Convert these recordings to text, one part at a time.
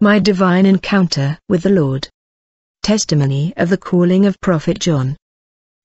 My Divine Encounter with the Lord. Testimony of the Calling of Prophet John.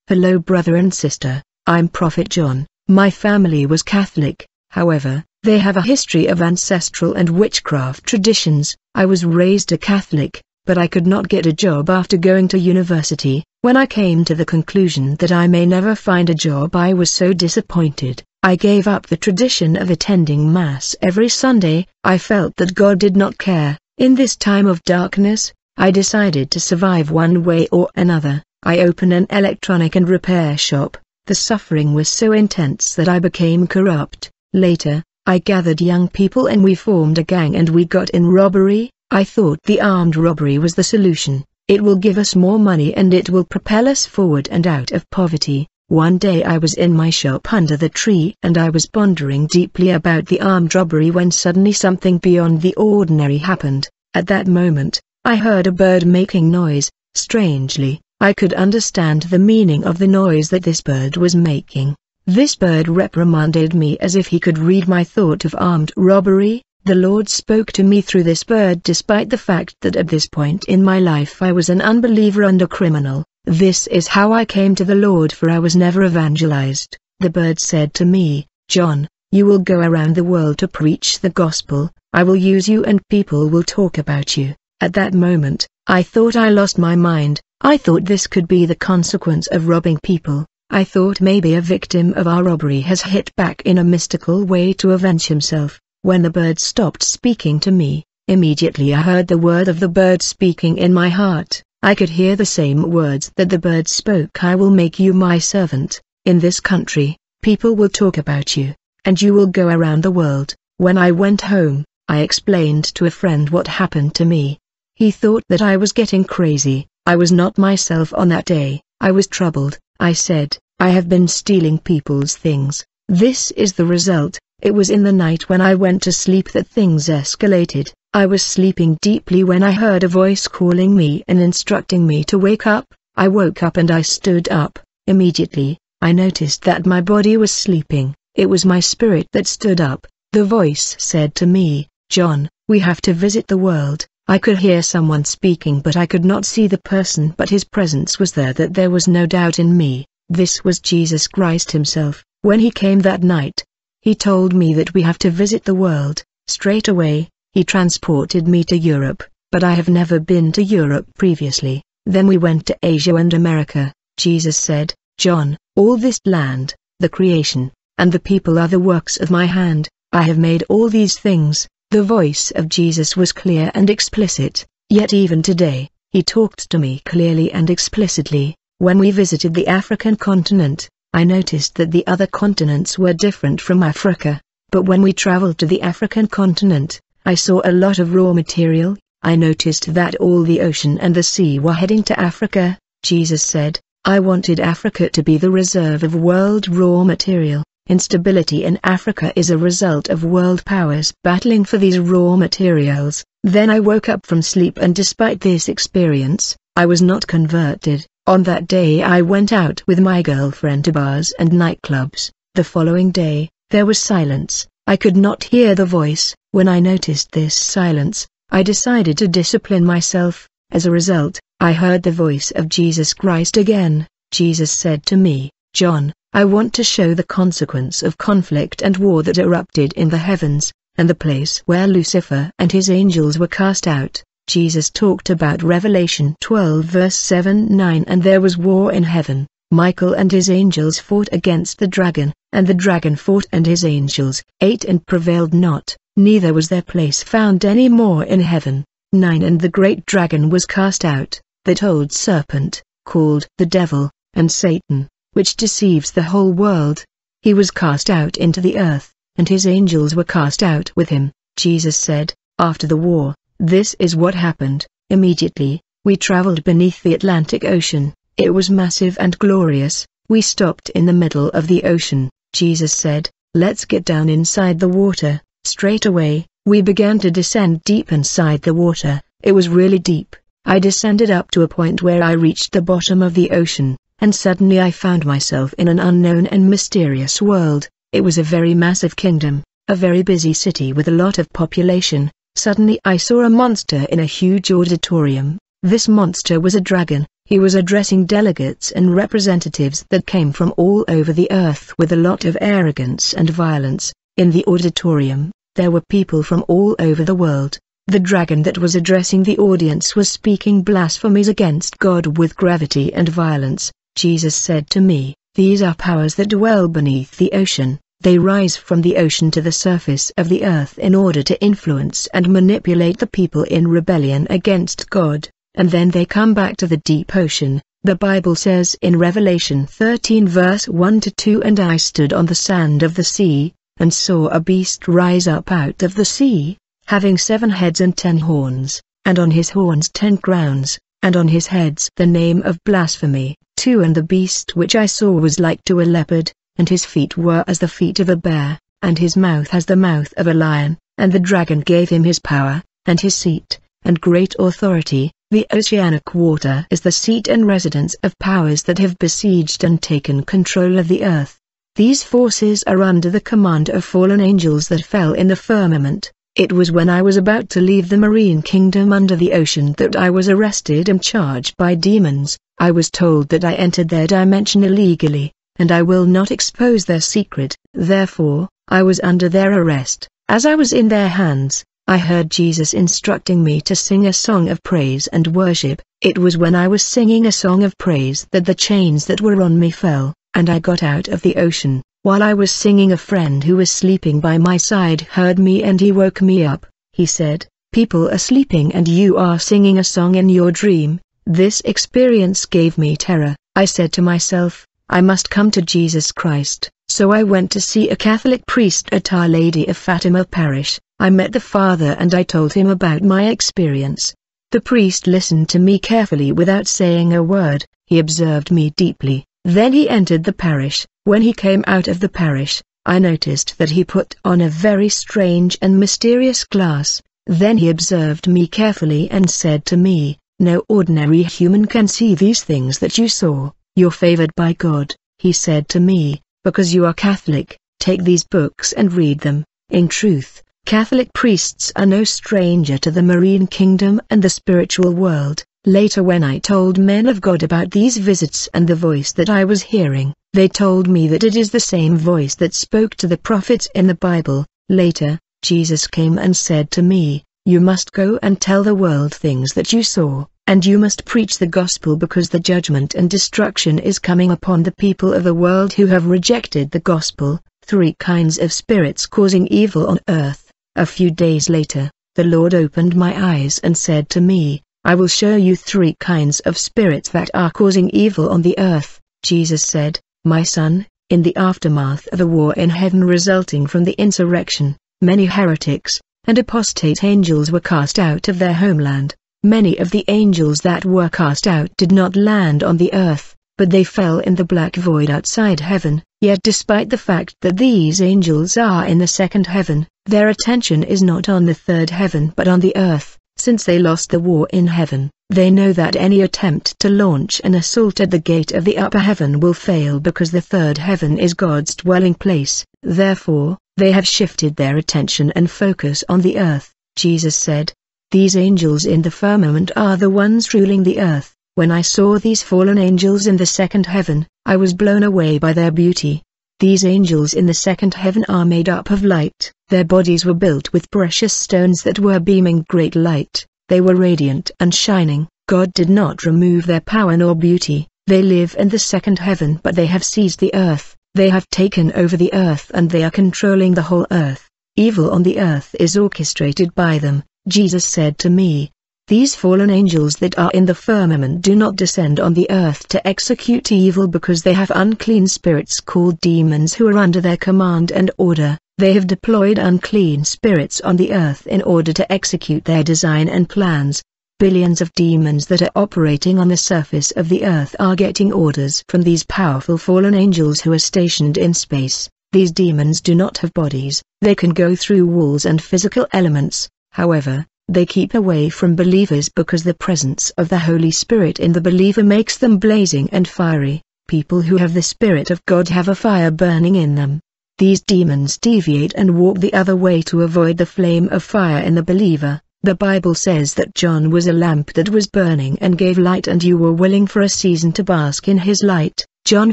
Hello brother and sister, I'm Prophet John. My family was Catholic, however, they have a history of ancestral and witchcraft traditions. I was raised a Catholic, but I could not get a job after going to university. When I came to the conclusion that I may never find a job I was so disappointed. I gave up the tradition of attending Mass every Sunday. I felt that God did not care. In this time of darkness, I decided to survive one way or another. I opened an electronic and repair shop. The suffering was so intense that I became corrupt. Later, I gathered young people and we formed a gang and we got in robbery. I thought the armed robbery was the solution. It will give us more money and it will propel us forward and out of poverty. One day I was in my shop under the tree and I was pondering deeply about the armed robbery when suddenly something beyond the ordinary happened. At that moment, I heard a bird making noise. Strangely, I could understand the meaning of the noise that this bird was making. This bird reprimanded me as if he could read my thought of armed robbery. The Lord spoke to me through this bird despite the fact that at this point in my life I was an unbeliever and a criminal. This is how I came to the Lord for I was never evangelized. The bird said to me, John, you will go around the world to preach the gospel, I will use you and people will talk about you. At that moment, I thought I lost my mind, I thought this could be the consequence of robbing people. I thought maybe a victim of our robbery has hit back in a mystical way to avenge himself. When the bird stopped speaking to me, immediately I heard the word of the bird speaking in my heart. I could hear the same words that the bird spoke I will make you my servant, in this country, people will talk about you, and you will go around the world. When I went home, I explained to a friend what happened to me. He thought that I was getting crazy, I was not myself on that day, I was troubled, I said, I have been stealing people's things, this is the result, it was in the night when I went to sleep that things escalated. I was sleeping deeply when I heard a voice calling me and instructing me to wake up. I woke up and I stood up. Immediately, I noticed that my body was sleeping. It was my spirit that stood up. The voice said to me, John, we have to visit the world. I could hear someone speaking but I could not see the person but his presence was there that there was no doubt in me. This was Jesus Christ himself. When he came that night, he told me that we have to visit the world. Straight away, he transported me to Europe, but I have never been to Europe previously. Then we went to Asia and America. Jesus said, John, all this land, the creation, and the people are the works of my hand. I have made all these things. The voice of Jesus was clear and explicit, yet even today, he talked to me clearly and explicitly. When we visited the African continent, I noticed that the other continents were different from Africa, but when we traveled to the African continent, I saw a lot of raw material, I noticed that all the ocean and the sea were heading to Africa, Jesus said, I wanted Africa to be the reserve of world raw material. Instability in Africa is a result of world powers battling for these raw materials. Then I woke up from sleep and despite this experience, I was not converted. On that day I went out with my girlfriend to bars and nightclubs. The following day, there was silence. I could not hear the voice. When I noticed this silence, I decided to discipline myself. As a result, I heard the voice of Jesus Christ again. Jesus said to me, John, I want to show the consequence of conflict and war that erupted in the heavens, and the place where Lucifer and his angels were cast out. Jesus talked about Revelation 12 verse 7-9 and there was war in heaven. Michael and his angels fought against the dragon, and the dragon fought and his angels, ate and prevailed not, neither was their place found any more in heaven. 9 And the great dragon was cast out, that old serpent, called the devil, and Satan, which deceives the whole world. He was cast out into the earth, and his angels were cast out with him. Jesus said, after the war, this is what happened. Immediately, we traveled beneath the Atlantic Ocean. It was massive and glorious. We stopped in the middle of the ocean. Jesus said, let's get down inside the water. Straight away, we began to descend deep inside the water. It was really deep. I descended up to a point where I reached the bottom of the ocean, and suddenly I found myself in an unknown and mysterious world. It was a very massive kingdom, a very busy city with a lot of population. Suddenly I saw a monster in a huge auditorium. This monster was a dragon. He was addressing delegates and representatives that came from all over the earth with a lot of arrogance and violence. In the auditorium, there were people from all over the world. The dragon that was addressing the audience was speaking blasphemies against God with gravity and violence. Jesus said to me, These are powers that dwell beneath the ocean. They rise from the ocean to the surface of the earth in order to influence and manipulate the people in rebellion against God and then they come back to the deep ocean. The Bible says in Revelation 13 verse 1 to 2 And I stood on the sand of the sea, and saw a beast rise up out of the sea, having seven heads and ten horns, and on his horns ten crowns, and on his heads the name of blasphemy. 2 And the beast which I saw was like to a leopard, and his feet were as the feet of a bear, and his mouth as the mouth of a lion, and the dragon gave him his power, and his seat, and great authority, the oceanic water is the seat and residence of powers that have besieged and taken control of the earth. These forces are under the command of fallen angels that fell in the firmament. It was when I was about to leave the marine kingdom under the ocean that I was arrested and charged by demons. I was told that I entered their dimension illegally, and I will not expose their secret. Therefore, I was under their arrest. As I was in their hands, I heard Jesus instructing me to sing a song of praise and worship. It was when I was singing a song of praise that the chains that were on me fell, and I got out of the ocean. While I was singing a friend who was sleeping by my side heard me and he woke me up. He said, people are sleeping and you are singing a song in your dream. This experience gave me terror. I said to myself, I must come to Jesus Christ. So I went to see a Catholic priest at Our Lady of Fatima Parish. I met the father and I told him about my experience. The priest listened to me carefully without saying a word, he observed me deeply, then he entered the parish. When he came out of the parish, I noticed that he put on a very strange and mysterious glass, then he observed me carefully and said to me, no ordinary human can see these things that you saw, you're favored by God, he said to me, because you are Catholic, take these books and read them, in truth, Catholic priests are no stranger to the marine kingdom and the spiritual world. Later when I told men of God about these visits and the voice that I was hearing, they told me that it is the same voice that spoke to the prophets in the Bible. Later, Jesus came and said to me, You must go and tell the world things that you saw, and you must preach the gospel because the judgment and destruction is coming upon the people of the world who have rejected the gospel. Three kinds of spirits causing evil on earth. A few days later, the Lord opened my eyes and said to me, I will show you three kinds of spirits that are causing evil on the earth. Jesus said, My son, in the aftermath of a war in heaven resulting from the insurrection, many heretics and apostate angels were cast out of their homeland. Many of the angels that were cast out did not land on the earth, but they fell in the black void outside heaven. Yet despite the fact that these angels are in the second heaven, their attention is not on the third heaven but on the earth. Since they lost the war in heaven, they know that any attempt to launch an assault at the gate of the upper heaven will fail because the third heaven is God's dwelling place. Therefore, they have shifted their attention and focus on the earth. Jesus said, These angels in the firmament are the ones ruling the earth. When I saw these fallen angels in the second heaven, I was blown away by their beauty. These angels in the second heaven are made up of light, their bodies were built with precious stones that were beaming great light, they were radiant and shining, God did not remove their power nor beauty, they live in the second heaven but they have seized the earth, they have taken over the earth and they are controlling the whole earth. Evil on the earth is orchestrated by them, Jesus said to me, these fallen angels that are in the firmament do not descend on the earth to execute evil because they have unclean spirits called demons who are under their command and order. They have deployed unclean spirits on the earth in order to execute their design and plans. Billions of demons that are operating on the surface of the earth are getting orders from these powerful fallen angels who are stationed in space. These demons do not have bodies, they can go through walls and physical elements, however, they keep away from believers because the presence of the Holy Spirit in the believer makes them blazing and fiery. People who have the Spirit of God have a fire burning in them. These demons deviate and walk the other way to avoid the flame of fire in the believer. The Bible says that John was a lamp that was burning and gave light and you were willing for a season to bask in his light. John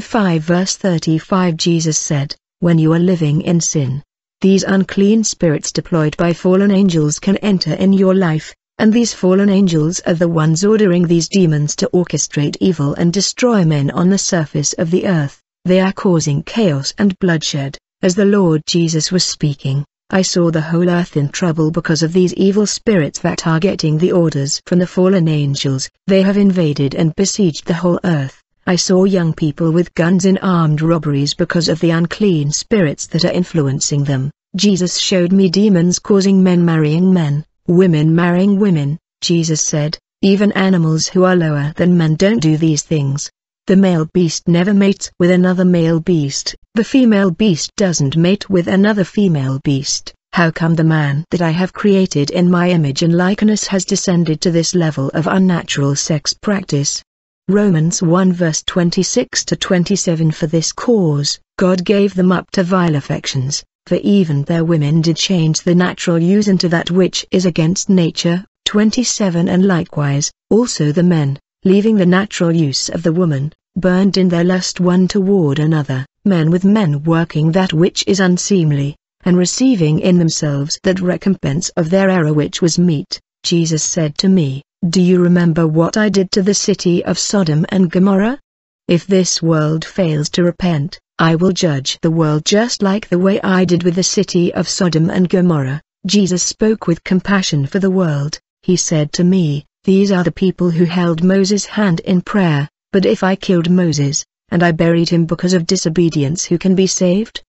5 verse 35 Jesus said, When you are living in sin, these unclean spirits deployed by fallen angels can enter in your life, and these fallen angels are the ones ordering these demons to orchestrate evil and destroy men on the surface of the earth. They are causing chaos and bloodshed. As the Lord Jesus was speaking, I saw the whole earth in trouble because of these evil spirits that are getting the orders from the fallen angels. They have invaded and besieged the whole earth. I saw young people with guns in armed robberies because of the unclean spirits that are influencing them. Jesus showed me demons causing men marrying men, women marrying women. Jesus said, even animals who are lower than men don't do these things. The male beast never mates with another male beast, the female beast doesn't mate with another female beast. How come the man that I have created in my image and likeness has descended to this level of unnatural sex practice? Romans 1 verse 26 to 27 For this cause, God gave them up to vile affections, for even their women did change the natural use into that which is against nature. 27 And likewise, also the men, leaving the natural use of the woman, burned in their lust one toward another, men with men working that which is unseemly, and receiving in themselves that recompense of their error which was meet. Jesus said to me, Do you remember what I did to the city of Sodom and Gomorrah? If this world fails to repent, I will judge the world just like the way I did with the city of Sodom and Gomorrah. Jesus spoke with compassion for the world. He said to me, these are the people who held Moses' hand in prayer, but if I killed Moses, and I buried him because of disobedience who can be saved?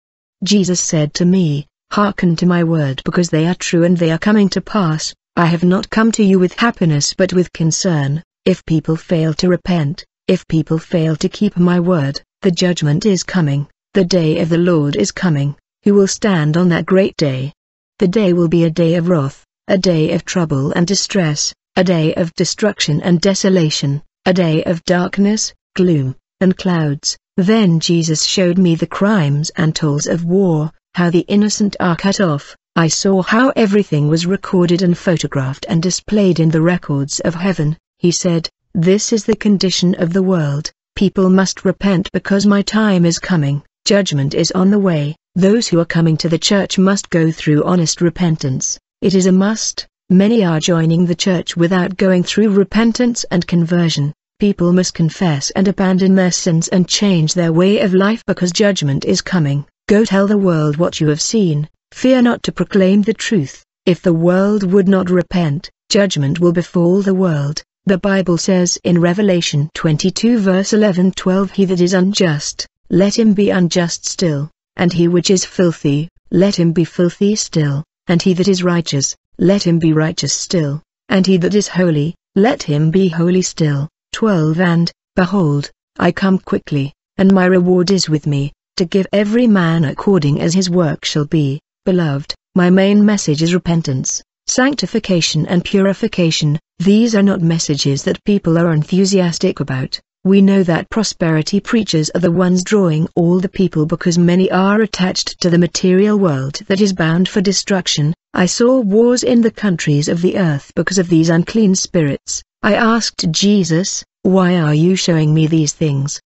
Jesus said to me, Hearken to my word because they are true and they are coming to pass, I have not come to you with happiness but with concern, if people fail to repent, if people fail to keep my word, the judgment is coming, the day of the Lord is coming, who will stand on that great day? The day will be a day of wrath, a day of trouble and distress, a day of destruction and desolation, a day of darkness, gloom, and clouds. Then Jesus showed me the crimes and tolls of war, how the innocent are cut off. I saw how everything was recorded and photographed and displayed in the records of heaven. He said, This is the condition of the world. People must repent because my time is coming. Judgment is on the way. Those who are coming to the church must go through honest repentance. It is a must. Many are joining the church without going through repentance and conversion. People must confess and abandon their sins and change their way of life because judgment is coming. Go tell the world what you have seen. Fear not to proclaim the truth. If the world would not repent, judgment will befall the world. The Bible says in Revelation 22 verse 11-12 He that is unjust, let him be unjust still, and he which is filthy, let him be filthy still, and he that is righteous, let him be righteous still, and he that is holy, let him be holy still. 12 And, behold, I come quickly, and my reward is with me, to give every man according as his work shall be. Beloved, my main message is repentance, sanctification and purification. These are not messages that people are enthusiastic about. We know that prosperity preachers are the ones drawing all the people because many are attached to the material world that is bound for destruction. I saw wars in the countries of the earth because of these unclean spirits. I asked Jesus, why are you showing me these things?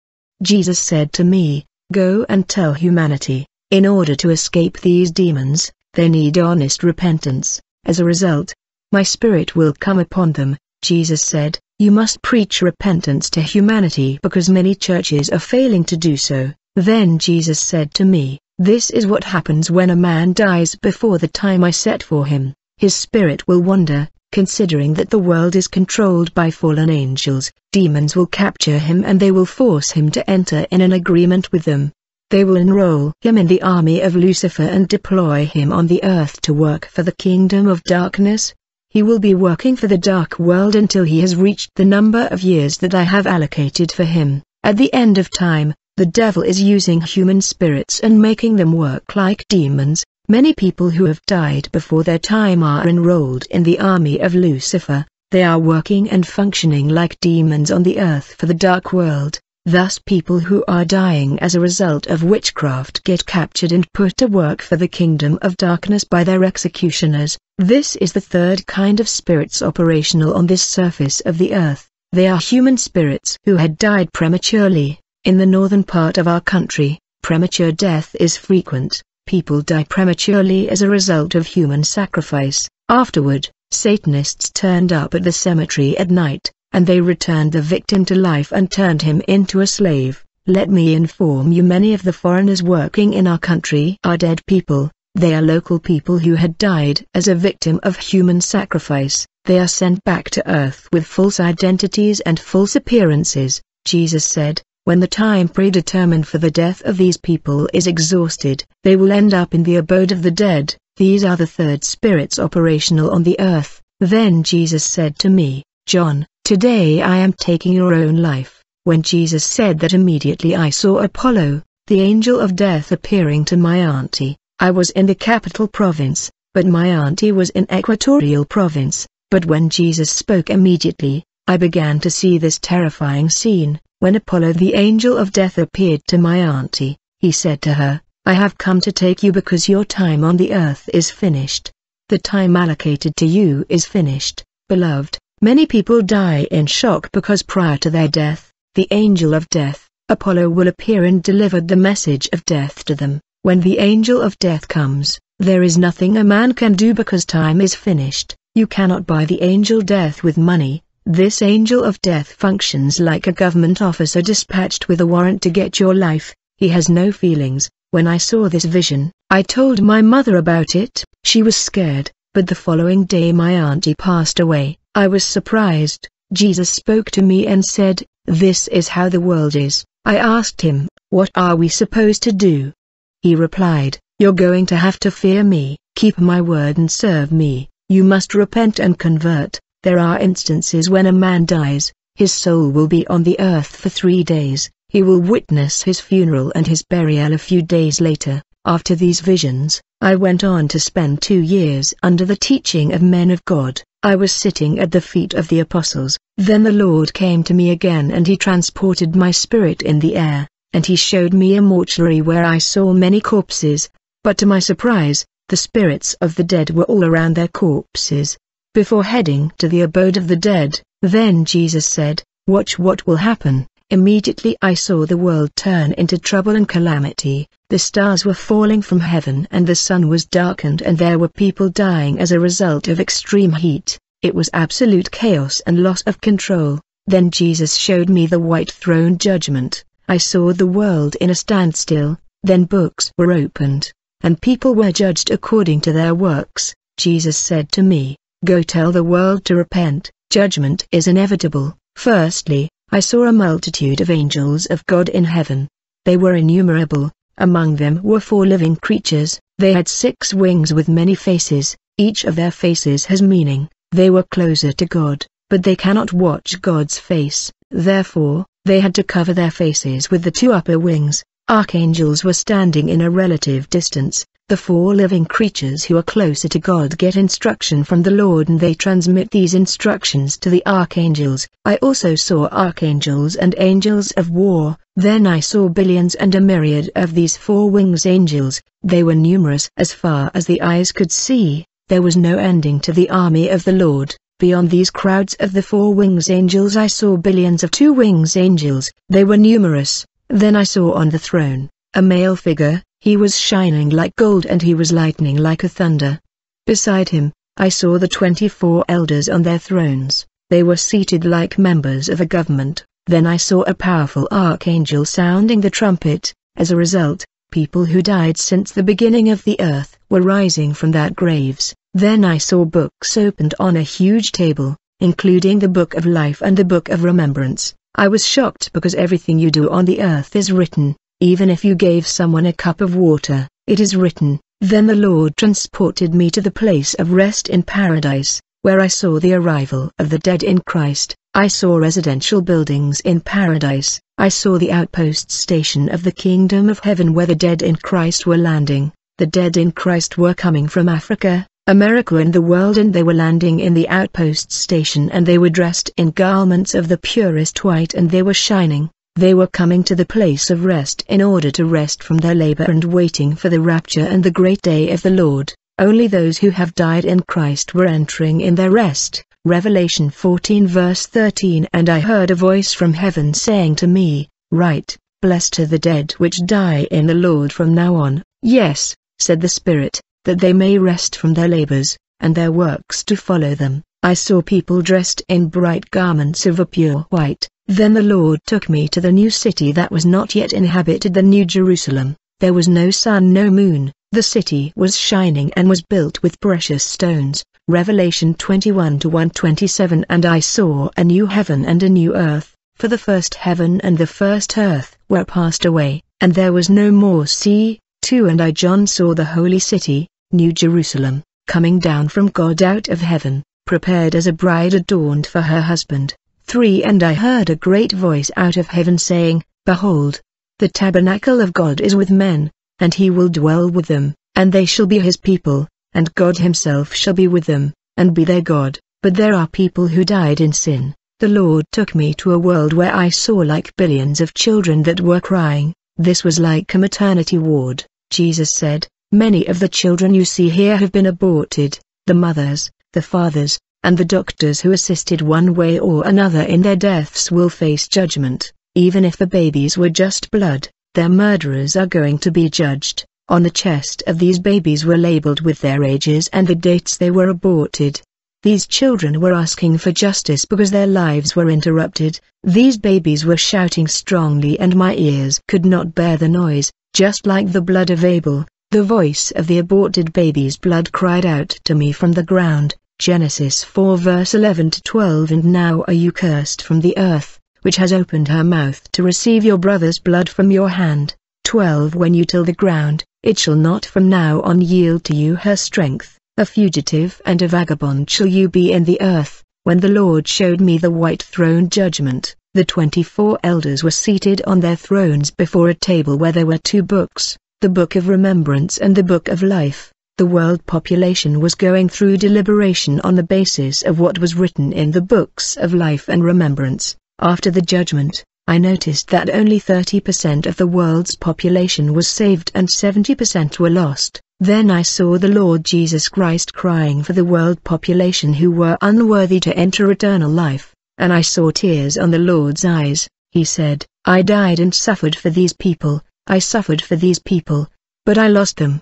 Jesus said to me, go and tell humanity, in order to escape these demons, they need honest repentance. As a result, my spirit will come upon them, Jesus said, you must preach repentance to humanity because many churches are failing to do so. Then Jesus said to me, This is what happens when a man dies before the time I set for him. His spirit will wander, considering that the world is controlled by fallen angels. Demons will capture him and they will force him to enter in an agreement with them. They will enroll him in the army of Lucifer and deploy him on the earth to work for the kingdom of darkness, he will be working for the dark world until he has reached the number of years that I have allocated for him. At the end of time, the devil is using human spirits and making them work like demons. Many people who have died before their time are enrolled in the army of Lucifer. They are working and functioning like demons on the earth for the dark world. Thus people who are dying as a result of witchcraft get captured and put to work for the kingdom of darkness by their executioners. This is the third kind of spirits operational on this surface of the earth. They are human spirits who had died prematurely. In the northern part of our country, premature death is frequent. People die prematurely as a result of human sacrifice. Afterward, Satanists turned up at the cemetery at night, and they returned the victim to life and turned him into a slave. Let me inform you many of the foreigners working in our country are dead people, they are local people who had died as a victim of human sacrifice, they are sent back to earth with false identities and false appearances, Jesus said, when the time predetermined for the death of these people is exhausted, they will end up in the abode of the dead, these are the third spirits operational on the earth. Then Jesus said to me, John, Today I am taking your own life. When Jesus said that immediately I saw Apollo, the angel of death appearing to my auntie. I was in the capital province, but my auntie was in equatorial province. But when Jesus spoke immediately, I began to see this terrifying scene. When Apollo the angel of death appeared to my auntie, he said to her, I have come to take you because your time on the earth is finished. The time allocated to you is finished, beloved. Many people die in shock because prior to their death, the angel of death, Apollo will appear and deliver the message of death to them. When the angel of death comes, there is nothing a man can do because time is finished. You cannot buy the angel death with money. This angel of death functions like a government officer dispatched with a warrant to get your life. He has no feelings. When I saw this vision, I told my mother about it. She was scared, but the following day my auntie passed away. I was surprised. Jesus spoke to me and said, This is how the world is. I asked him, What are we supposed to do? He replied, You're going to have to fear me, keep my word and serve me. You must repent and convert. There are instances when a man dies, his soul will be on the earth for three days. He will witness his funeral and his burial a few days later. After these visions, I went on to spend two years under the teaching of men of God. I was sitting at the feet of the apostles. Then the Lord came to me again and he transported my spirit in the air, and he showed me a mortuary where I saw many corpses, but to my surprise, the spirits of the dead were all around their corpses. Before heading to the abode of the dead, then Jesus said, Watch what will happen. Immediately I saw the world turn into trouble and calamity, the stars were falling from heaven and the sun was darkened and there were people dying as a result of extreme heat, it was absolute chaos and loss of control. Then Jesus showed me the white throne judgment, I saw the world in a standstill, then books were opened, and people were judged according to their works. Jesus said to me, Go tell the world to repent, judgment is inevitable. Firstly, I saw a multitude of angels of God in heaven. They were innumerable, among them were four living creatures, they had six wings with many faces, each of their faces has meaning, they were closer to God, but they cannot watch God's face, therefore, they had to cover their faces with the two upper wings. Archangels were standing in a relative distance, the four living creatures who are closer to God get instruction from the Lord and they transmit these instructions to the archangels. I also saw archangels and angels of war, then I saw billions and a myriad of these four wings angels, they were numerous as far as the eyes could see, there was no ending to the army of the Lord. Beyond these crowds of the four wings angels I saw billions of two wings angels, they were numerous, then I saw on the throne, a male figure, he was shining like gold and he was lightning like a thunder. Beside him, I saw the twenty-four elders on their thrones, they were seated like members of a government, then I saw a powerful archangel sounding the trumpet, as a result, people who died since the beginning of the earth were rising from their graves. Then I saw books opened on a huge table, including the book of life and the book of remembrance. I was shocked because everything you do on the earth is written, even if you gave someone a cup of water, it is written, Then the Lord transported me to the place of rest in paradise, where I saw the arrival of the dead in Christ. I saw residential buildings in paradise. I saw the outpost station of the kingdom of heaven where the dead in Christ were landing. The dead in Christ were coming from Africa, America and the world and they were landing in the outpost station and they were dressed in garments of the purest white and they were shining. They were coming to the place of rest in order to rest from their labor and waiting for the rapture and the great day of the Lord. Only those who have died in Christ were entering in their rest. Revelation 14 verse 13 And I heard a voice from heaven saying to me, Write, Blessed are the dead which die in the Lord from now on. Yes, said the Spirit, that they may rest from their labors, and their works to follow them. I saw people dressed in bright garments of a pure white. Then the Lord took me to the new city that was not yet inhabited the New Jerusalem. There was no sun no moon, the city was shining and was built with precious stones. Revelation 21 to 127 And I saw a new heaven and a new earth, for the first heaven and the first earth were passed away, and there was no more sea. 2 And I John saw the holy city, New Jerusalem, coming down from God out of heaven, prepared as a bride adorned for her husband. 3 And I heard a great voice out of heaven saying, Behold, the tabernacle of God is with men, and he will dwell with them, and they shall be his people, and God himself shall be with them, and be their God. But there are people who died in sin. The Lord took me to a world where I saw like billions of children that were crying. This was like a maternity ward. Jesus said, Many of the children you see here have been aborted, the mothers, the fathers, and the doctors who assisted one way or another in their deaths will face judgment, even if the babies were just blood, their murderers are going to be judged. On the chest of these babies were labeled with their ages and the dates they were aborted. These children were asking for justice because their lives were interrupted. These babies were shouting strongly and my ears could not bear the noise, just like the blood of Abel. The voice of the aborted baby's blood cried out to me from the ground, Genesis 4 verse 11 to 12 And now are you cursed from the earth, which has opened her mouth to receive your brother's blood from your hand. 12 When you till the ground, it shall not from now on yield to you her strength, a fugitive and a vagabond shall you be in the earth. When the Lord showed me the white throne judgment, the twenty-four elders were seated on their thrones before a table where there were two books, the Book of Remembrance and the Book of Life. The world population was going through deliberation on the basis of what was written in the books of life and remembrance. After the judgment, I noticed that only 30% of the world's population was saved and 70% were lost. Then I saw the Lord Jesus Christ crying for the world population who were unworthy to enter eternal life, and I saw tears on the Lord's eyes. He said, I died and suffered for these people, I suffered for these people, but I lost them.